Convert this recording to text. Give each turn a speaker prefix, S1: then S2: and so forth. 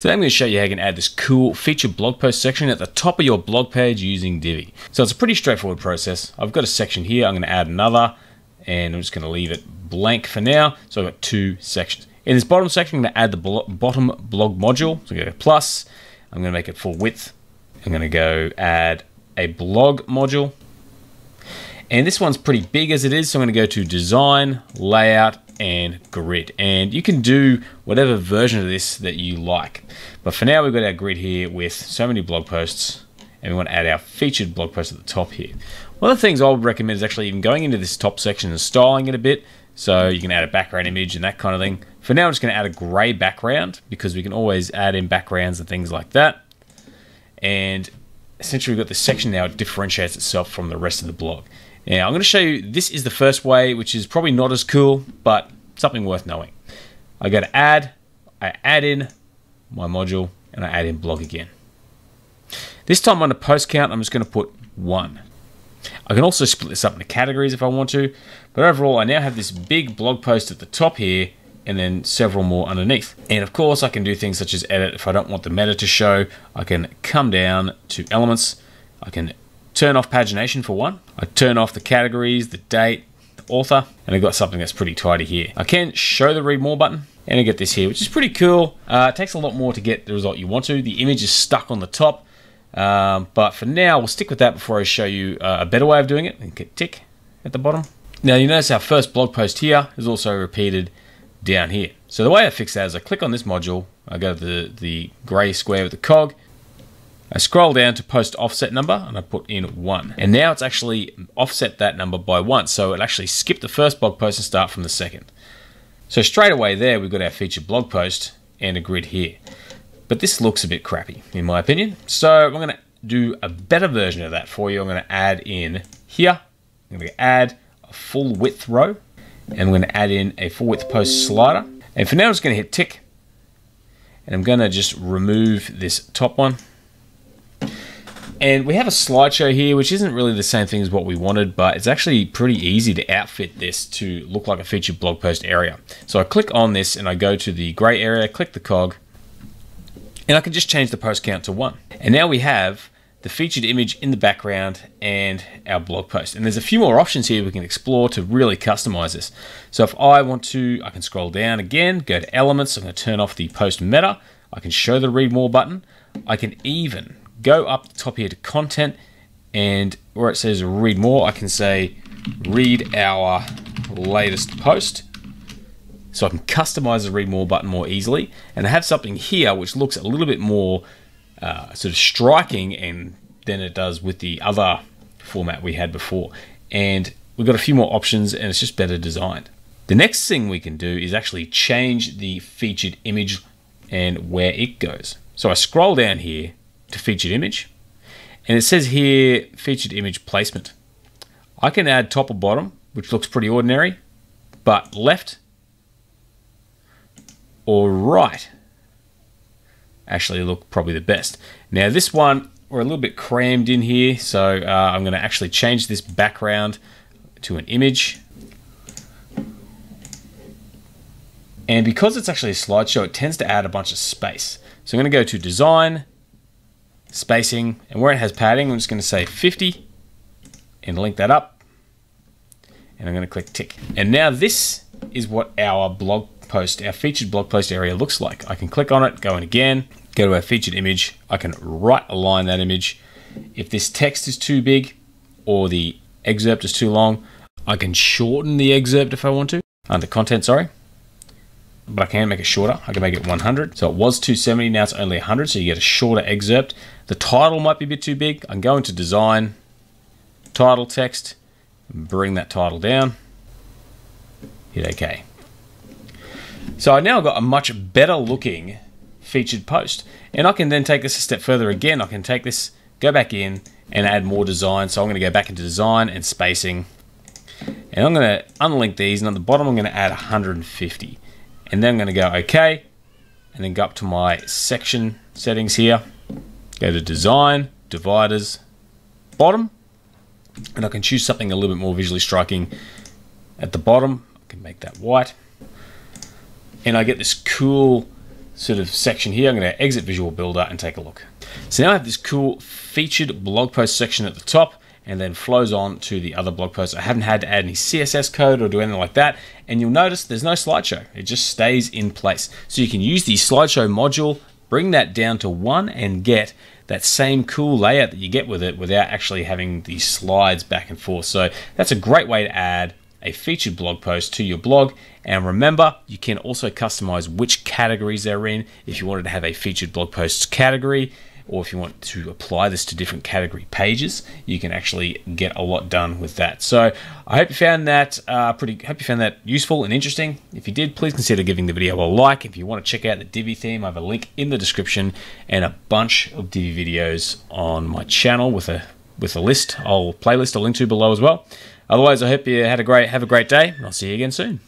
S1: Today I'm going to show you how you can add this cool featured blog post section at the top of your blog page using Divi. So it's a pretty straightforward process. I've got a section here, I'm going to add another, and I'm just going to leave it blank for now. So I've got two sections. In this bottom section, I'm going to add the bottom blog module. So I'm going to go plus, I'm going to make it full width. I'm going to go add a blog module. And this one's pretty big as it is, so I'm going to go to design, layout, and grid. And you can do whatever version of this that you like. But for now, we've got our grid here with so many blog posts, and we want to add our featured blog post at the top here. One of the things I would recommend is actually even going into this top section and styling it a bit. So you can add a background image and that kind of thing. For now, I'm just going to add a gray background because we can always add in backgrounds and things like that. And essentially, we've got this section now, it differentiates itself from the rest of the blog. Now, I'm going to show you, this is the first way, which is probably not as cool, but something worth knowing. I go to add, I add in my module, and I add in blog again. This time on the post count, I'm just going to put one. I can also split this up into categories if I want to, but overall I now have this big blog post at the top here and then several more underneath. And of course I can do things such as edit if I don't want the meta to show. I can come down to elements, I can turn off pagination for one, I turn off the categories, the date, the author, and I've got something that's pretty tidy here. I can show the read more button, and I get this here, which is pretty cool. Uh, it takes a lot more to get the result you want to. The image is stuck on the top, um, but for now, we'll stick with that before I show you uh, a better way of doing it. And get tick at the bottom. Now you notice our first blog post here is also repeated down here. So the way I fix that is I click on this module, I go to the, the gray square with the cog, I scroll down to post offset number and I put in one. And now it's actually offset that number by one. So it actually skipped the first blog post and start from the second. So straight away there, we've got our featured blog post and a grid here. But this looks a bit crappy, in my opinion. So I'm going to do a better version of that for you. I'm going to add in here. I'm going to add a full width row. And I'm going to add in a full width post slider. And for now, I'm just going to hit tick. And I'm going to just remove this top one. And we have a slideshow here, which isn't really the same thing as what we wanted, but it's actually pretty easy to outfit this to look like a featured blog post area. So I click on this and I go to the gray area, click the cog, and I can just change the post count to one. And now we have the featured image in the background and our blog post. And there's a few more options here we can explore to really customize this. So if I want to, I can scroll down again, go to elements, I'm gonna turn off the post meta, I can show the read more button, I can even go up the top here to content and where it says read more, I can say read our latest post. So I can customize the read more button more easily. And I have something here which looks a little bit more uh, sort of striking and than it does with the other format we had before. And we've got a few more options and it's just better designed. The next thing we can do is actually change the featured image and where it goes. So I scroll down here to featured image. And it says here featured image placement. I can add top or bottom, which looks pretty ordinary, but left or right actually look probably the best. Now this one, we're a little bit crammed in here, so uh, I'm going to actually change this background to an image. And because it's actually a slideshow, it tends to add a bunch of space. So I'm going to go to design, spacing, and where it has padding, I'm just going to say 50 and link that up. And I'm going to click tick. And now this is what our blog post, our featured blog post area looks like. I can click on it, go in again, go to our featured image. I can right align that image. If this text is too big or the excerpt is too long, I can shorten the excerpt if I want to. Under content, sorry but I can make it shorter. I can make it 100. So it was 270, now it's only 100, so you get a shorter excerpt. The title might be a bit too big. I can go into design, title text, bring that title down, hit OK. So I now got a much better looking featured post. And I can then take this a step further again. I can take this, go back in and add more design. So I'm going to go back into design and spacing. And I'm going to unlink these. And on the bottom, I'm going to add 150 and then I'm going to go OK and then go up to my section settings here go to design dividers bottom and I can choose something a little bit more visually striking at the bottom I can make that white and I get this cool sort of section here. I'm going to exit Visual Builder and take a look. So now I have this cool featured blog post section at the top and then flows on to the other blog posts. I haven't had to add any CSS code or do anything like that. And you'll notice there's no slideshow. It just stays in place. So you can use the slideshow module, bring that down to one and get that same cool layout that you get with it without actually having the slides back and forth. So that's a great way to add a featured blog post to your blog. And remember, you can also customize which categories they're in. If you wanted to have a featured blog posts category, or if you want to apply this to different category pages, you can actually get a lot done with that. So I hope you found that uh, pretty. Hope you found that useful and interesting. If you did, please consider giving the video a like. If you want to check out the Divi theme, I have a link in the description and a bunch of Divi videos on my channel with a with a list. I'll playlist I'll link to below as well. Otherwise, I hope you had a great have a great day. I'll see you again soon.